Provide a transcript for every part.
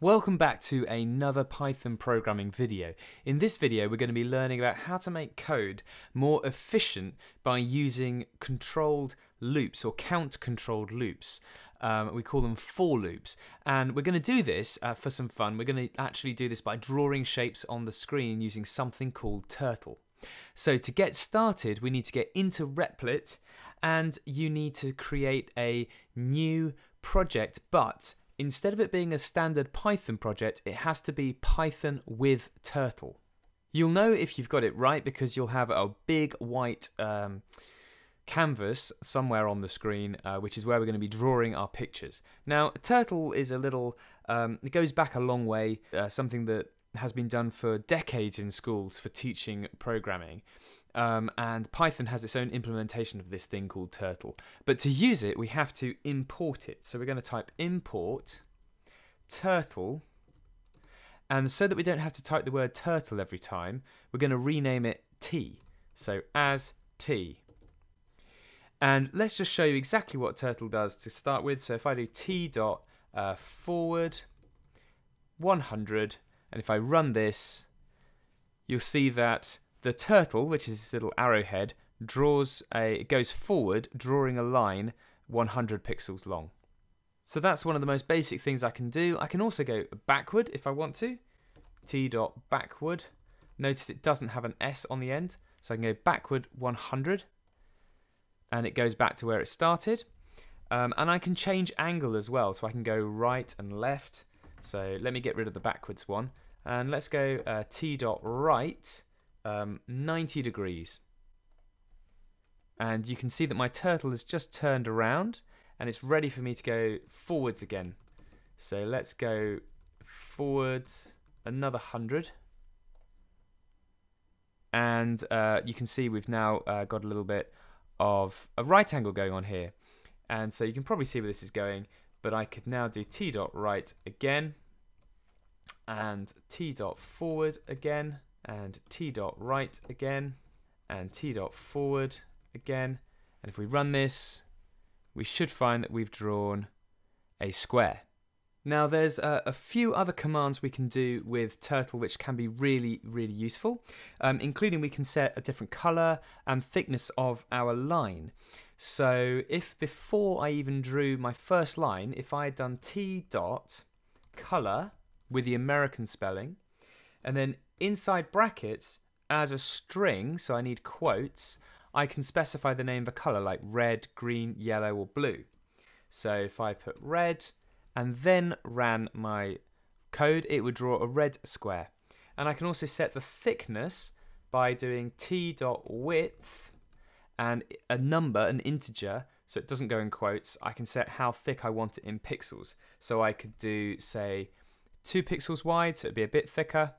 Welcome back to another Python programming video. In this video we're going to be learning about how to make code more efficient by using controlled loops or count controlled loops. Um, we call them for loops and we're going to do this uh, for some fun. We're going to actually do this by drawing shapes on the screen using something called Turtle. So to get started we need to get into Replit and you need to create a new project but instead of it being a standard Python project, it has to be Python with Turtle. You'll know if you've got it right because you'll have a big white um, canvas somewhere on the screen, uh, which is where we're going to be drawing our pictures. Now, Turtle is a little, um, it goes back a long way, uh, something that has been done for decades in schools for teaching programming. Um, and Python has its own implementation of this thing called Turtle. But to use it, we have to import it. So we're going to type import turtle. And so that we don't have to type the word turtle every time, we're going to rename it t. So as t. And let's just show you exactly what turtle does to start with. So if I do t dot uh, forward 100, and if I run this, you'll see that the turtle, which is this little arrowhead, draws a it goes forward, drawing a line 100 pixels long. So that's one of the most basic things I can do. I can also go backward if I want to. T dot backward. Notice it doesn't have an S on the end, so I can go backward 100, and it goes back to where it started. Um, and I can change angle as well, so I can go right and left. So let me get rid of the backwards one, and let's go uh, T dot right um, 90 degrees. And you can see that my turtle has just turned around and it's ready for me to go forwards again. So let's go forwards another 100. And uh, you can see we've now uh, got a little bit of a right angle going on here. And so you can probably see where this is going, but I could now do t dot right again and t dot forward again and t dot right again and t dot forward again and if we run this we should find that we've drawn a square. Now there's a, a few other commands we can do with Turtle which can be really really useful um, including we can set a different color and thickness of our line. So if before I even drew my first line if I had done t dot color with the American spelling and then inside brackets as a string, so I need quotes, I can specify the name of a color like red, green, yellow, or blue. So if I put red and then ran my code, it would draw a red square. And I can also set the thickness by doing t dot width and a number, an integer, so it doesn't go in quotes. I can set how thick I want it in pixels. So I could do, say, two pixels wide, so it'd be a bit thicker.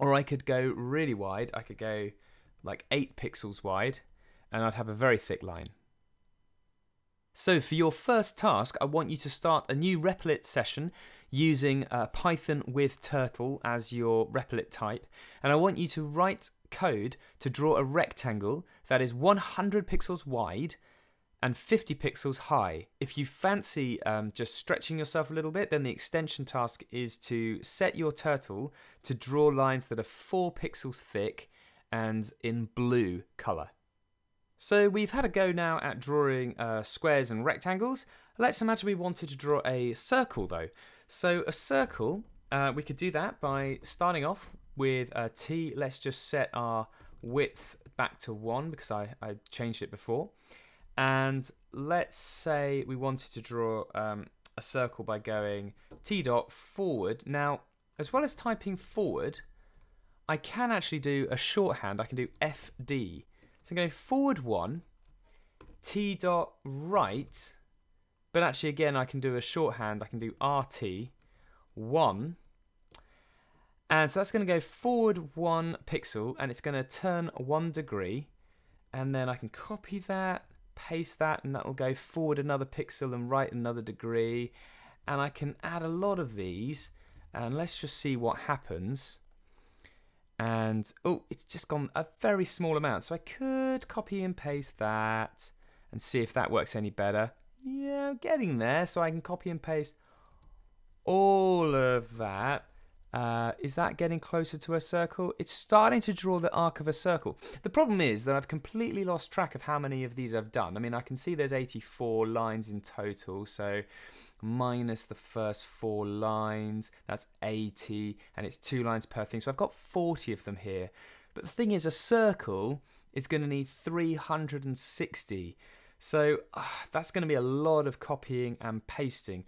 Or I could go really wide. I could go like 8 pixels wide and I'd have a very thick line. So for your first task, I want you to start a new Replit session using uh, Python with Turtle as your Replit type. And I want you to write code to draw a rectangle that is 100 pixels wide and 50 pixels high. If you fancy um, just stretching yourself a little bit, then the extension task is to set your turtle to draw lines that are 4 pixels thick and in blue colour. So we've had a go now at drawing uh, squares and rectangles. Let's imagine we wanted to draw a circle though. So a circle, uh, we could do that by starting off with a T. Let's just set our width back to 1 because I, I changed it before. And let's say we wanted to draw um, a circle by going t dot forward. Now, as well as typing forward, I can actually do a shorthand. I can do FD. So I'm going forward one, t dot right, but actually again I can do a shorthand. I can do RT one, and so that's going to go forward one pixel, and it's going to turn one degree, and then I can copy that paste that and that will go forward another pixel and right another degree. And I can add a lot of these and let's just see what happens. And oh it's just gone a very small amount so I could copy and paste that and see if that works any better. Yeah I'm getting there so I can copy and paste all of that, uh, is that getting closer to a circle? It's starting to draw the arc of a circle. The problem is that I've completely lost track of how many of these I've done. I mean, I can see there's 84 lines in total, so minus the first four lines, that's 80, and it's two lines per thing. So I've got 40 of them here. But the thing is, a circle is going to need 360. So uh, that's going to be a lot of copying and pasting.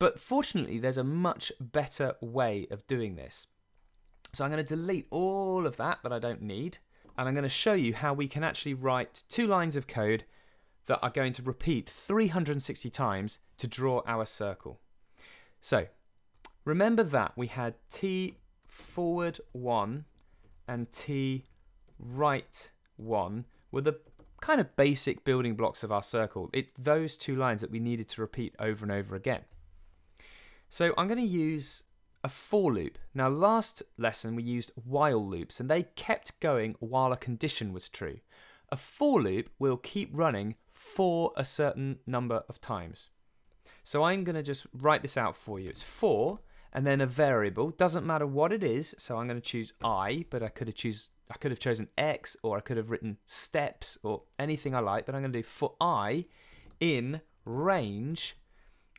But fortunately, there's a much better way of doing this. So I'm going to delete all of that that I don't need, and I'm going to show you how we can actually write two lines of code that are going to repeat 360 times to draw our circle. So remember that we had t forward 1 and t right 1 were the kind of basic building blocks of our circle. It's those two lines that we needed to repeat over and over again. So I'm going to use a for loop. Now, last lesson we used while loops and they kept going while a condition was true. A for loop will keep running for a certain number of times. So I'm going to just write this out for you. It's for and then a variable. Doesn't matter what it is. So I'm going to choose i, but I could have choose I could have chosen x or I could have written steps or anything I like. But I'm going to do for i in range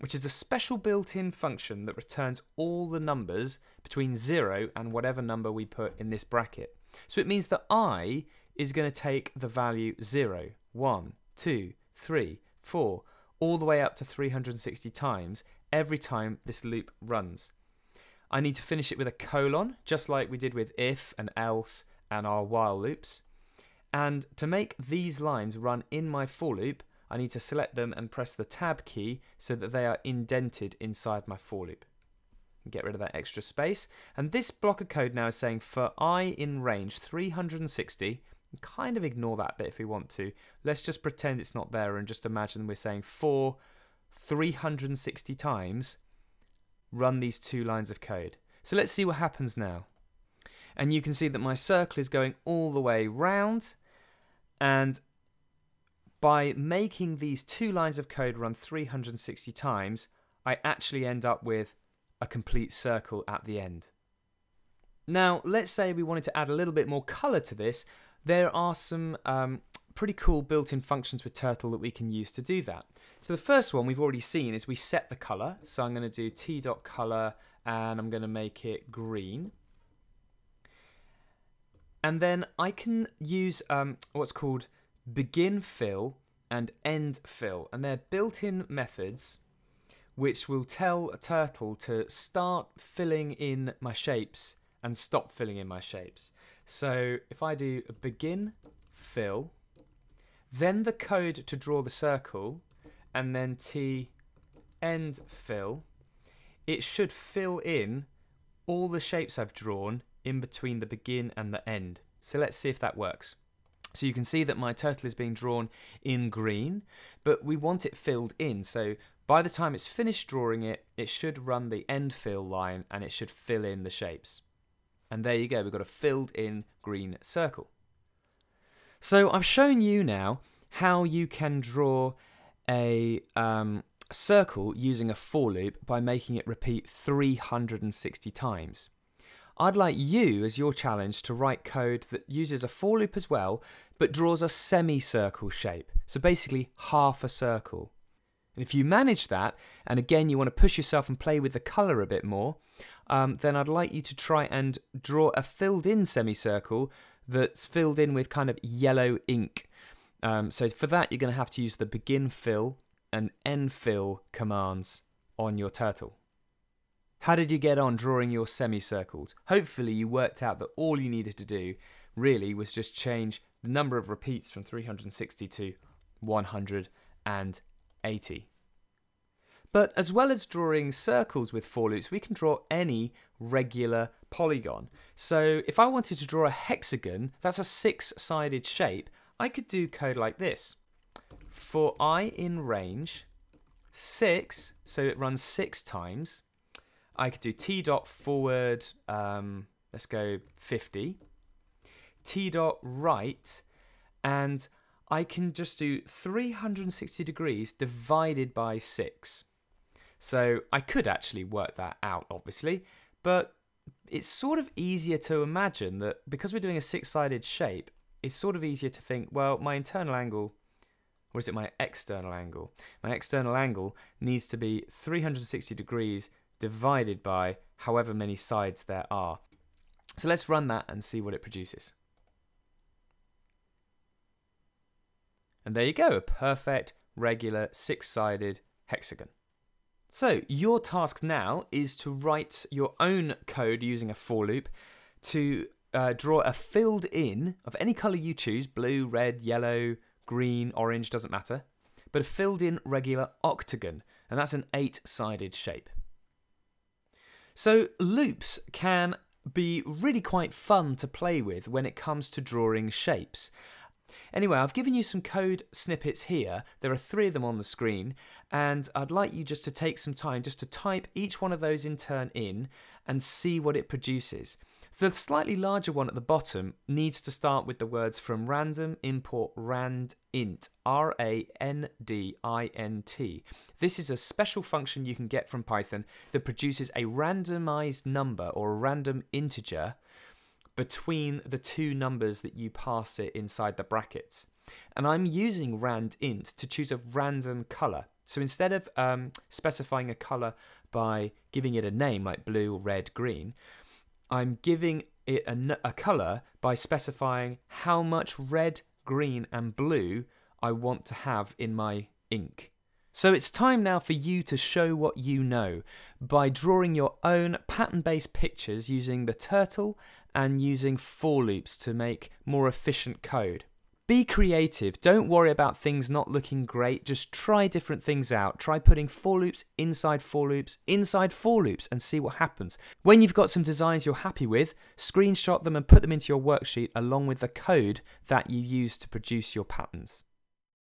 which is a special built-in function that returns all the numbers between 0 and whatever number we put in this bracket. So it means that i is going to take the value 0, 1, 2, 3, 4, all the way up to 360 times every time this loop runs. I need to finish it with a colon, just like we did with if and else and our while loops. And to make these lines run in my for loop, I need to select them and press the tab key so that they are indented inside my for loop. Get rid of that extra space. And this block of code now is saying for i in range 360, kind of ignore that bit if we want to. Let's just pretend it's not there and just imagine we're saying for 360 times, run these two lines of code. So let's see what happens now. And you can see that my circle is going all the way round and by making these two lines of code run 360 times, I actually end up with a complete circle at the end. Now, let's say we wanted to add a little bit more color to this. There are some um, pretty cool built-in functions with Turtle that we can use to do that. So the first one we've already seen is we set the color. So I'm going to do t.color and I'm going to make it green. And then I can use um, what's called begin fill and end fill, and they're built in methods which will tell a turtle to start filling in my shapes and stop filling in my shapes. So if I do begin fill, then the code to draw the circle, and then t end fill, it should fill in all the shapes I've drawn in between the begin and the end. So let's see if that works. So you can see that my turtle is being drawn in green, but we want it filled in. So by the time it's finished drawing it, it should run the end fill line and it should fill in the shapes. And there you go, we've got a filled in green circle. So I've shown you now how you can draw a um, circle using a for loop by making it repeat 360 times. I'd like you, as your challenge, to write code that uses a for loop as well, but draws a semicircle shape. So basically, half a circle. And if you manage that, and again, you want to push yourself and play with the color a bit more, um, then I'd like you to try and draw a filled in semicircle that's filled in with kind of yellow ink. Um, so for that, you're going to have to use the begin fill and end fill commands on your turtle. How did you get on drawing your semicircles? Hopefully you worked out that all you needed to do really was just change the number of repeats from 360 to 180. But as well as drawing circles with for loops, we can draw any regular polygon. So if I wanted to draw a hexagon, that's a six-sided shape, I could do code like this. For i in range, 6, so it runs 6 times, I could do t dot forward, um, let's go 50, t dot right, and I can just do 360 degrees divided by 6. So I could actually work that out, obviously, But it's sort of easier to imagine that because we're doing a six-sided shape, it's sort of easier to think, well, my internal angle, or is it my external angle? My external angle needs to be 360 degrees divided by however many sides there are. So let's run that and see what it produces. And there you go, a perfect, regular, six-sided hexagon. So your task now is to write your own code using a for loop to uh, draw a filled in of any colour you choose, blue, red, yellow, green, orange, doesn't matter, but a filled in regular octagon, and that's an eight-sided shape. So loops can be really quite fun to play with when it comes to drawing shapes. Anyway, I've given you some code snippets here. There are three of them on the screen, and I'd like you just to take some time just to type each one of those in turn in and see what it produces. The slightly larger one at the bottom needs to start with the words from random import rand int, R A N D I N T. This is a special function you can get from Python that produces a randomized number or a random integer between the two numbers that you pass it inside the brackets. And I'm using rand int to choose a random color. So instead of um, specifying a color by giving it a name like blue, red, green, I'm giving it a, a color by specifying how much red, green, and blue I want to have in my ink. So it's time now for you to show what you know by drawing your own pattern based pictures using the turtle and using for loops to make more efficient code. Be creative. Don't worry about things not looking great. Just try different things out. Try putting for loops inside for loops, inside for loops, and see what happens. When you've got some designs you're happy with, screenshot them and put them into your worksheet along with the code that you use to produce your patterns.